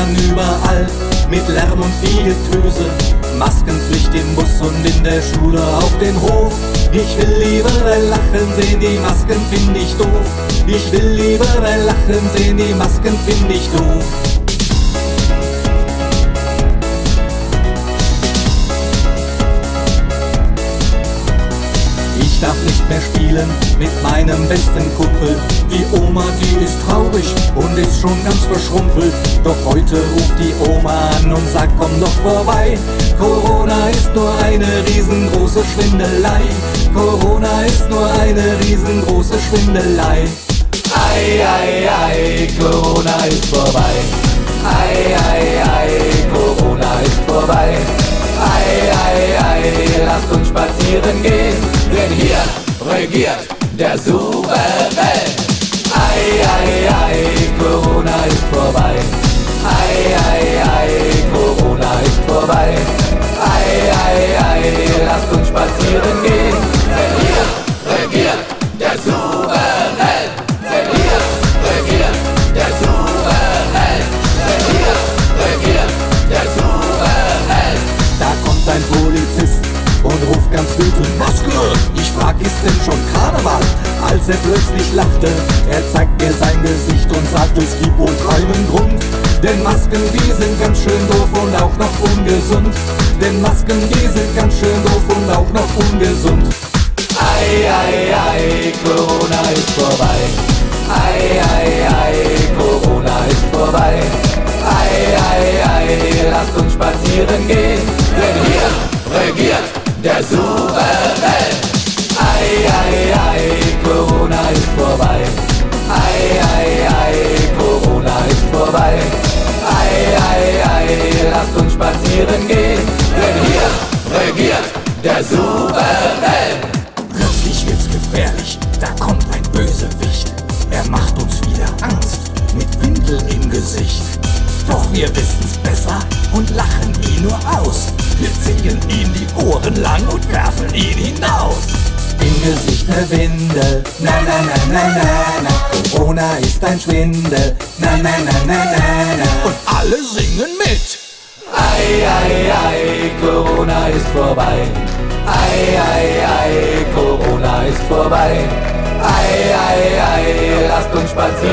man überall mit Lärm und viel Getöse. Maskenpflicht im Bus und in der Schule auf dem Hof. Ich will lieber lachen sehen, die Masken find ich doof. Ich will lieber lachen sehen, die Masken find ich doof. Ich darf nicht mehr spielen mit meinem besten Kumpel. Die Oma, die ist traurig und ist schon ganz verschrumpelt. Doch heute ruft die Oma an und sagt, komm doch vorbei. Corona ist nur eine riesengroße Schwindelei. Corona ist nur eine riesengroße Schwindelei. Ei, ei, ei, Corona ist vorbei. Ei, ei, ei, Corona ist vorbei. Ei, ei, ei, lasst uns spazieren gehen, denn hier regiert der Souverän. Ist denn schon Karneval? Als er plötzlich lachte, er zeigt mir sein Gesicht und sagt, es gibt wohl keinen Grund. Denn Masken, die sind ganz schön doof und auch noch ungesund. Denn Masken, die sind ganz schön doof und auch noch ungesund. Ei, ei, ei, Corona ist vorbei. Ei, ei, ei, Corona ist vorbei. Ei, ei, ei, lasst uns spazieren gehen, denn hier regiert der Souverän. Der Souverän. Plötzlich wird's gefährlich, da kommt ein Bösewicht. Er macht uns wieder Angst, mit Windeln im Gesicht. Doch wir wissen's besser und lachen ihn nur aus. Wir ziehen ihm die Ohren lang und werfen ihn hinaus. Im Gesicht ne Windel, na na na na na na. Corona ist ein Schwindel, na na na na na na. Und alle singen mit. Ei, ei, ei, Corona ist vorbei. Ei, ei, ei, Corona ist vorbei. Ei, ei, ei, lasst uns spazieren